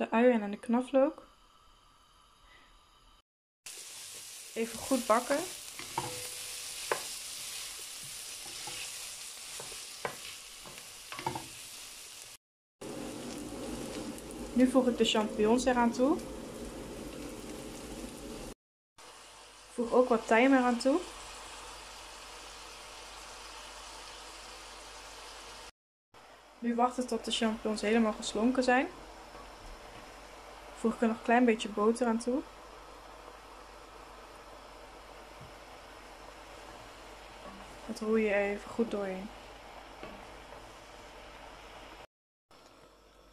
de uien en de knoflook. Even goed bakken. Nu voeg ik de champignons eraan toe. Voeg ook wat tijm eraan toe. Nu wachten tot de champignons helemaal geslonken zijn. Voeg ik er nog een klein beetje boter aan toe. Dat roei je even goed doorheen.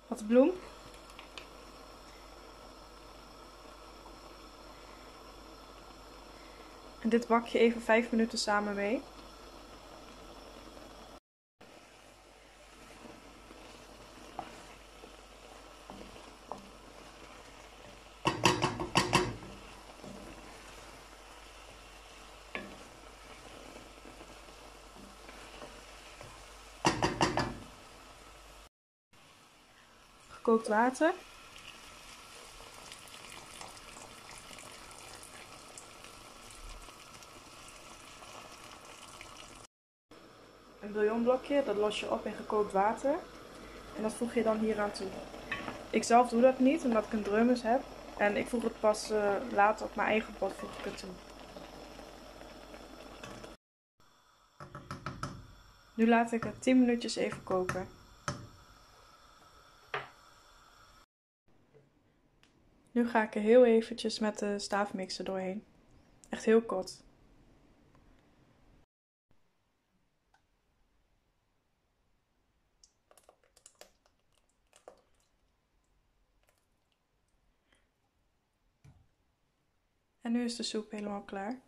Wat bloem. En dit bak je even 5 minuten samen mee. Gekookt water. Een bouillonblokje, dat los je op in gekookt water. En dat voeg je dan hier aan toe. Ik zelf doe dat niet, omdat ik een drummes heb. En ik voeg het pas uh, later op mijn eigen pot voeg ik het toe. Nu laat ik het 10 minuutjes even koken. Nu ga ik er heel eventjes met de staafmixer doorheen. Echt heel kort. En nu is de soep helemaal klaar.